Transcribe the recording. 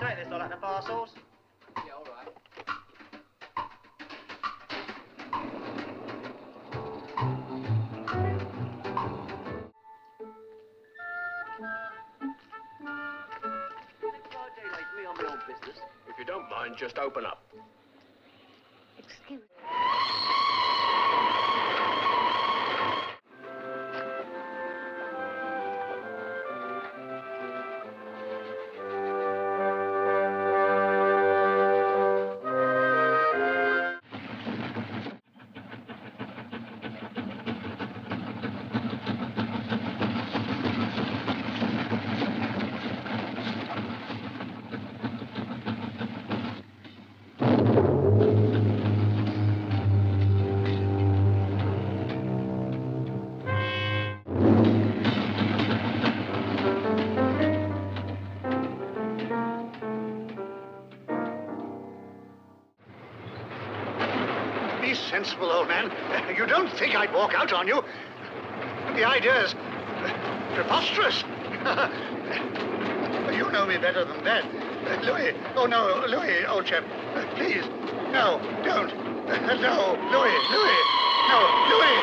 this lot the parcels. Yeah, all right. Me on my own business. If you don't mind, just open up. Be sensible, old man. You don't think I'd walk out on you. The idea's preposterous. you know me better than that. Louis, oh no, Louis, old chap, please, no, don't. No, Louis, Louis, no, Louis.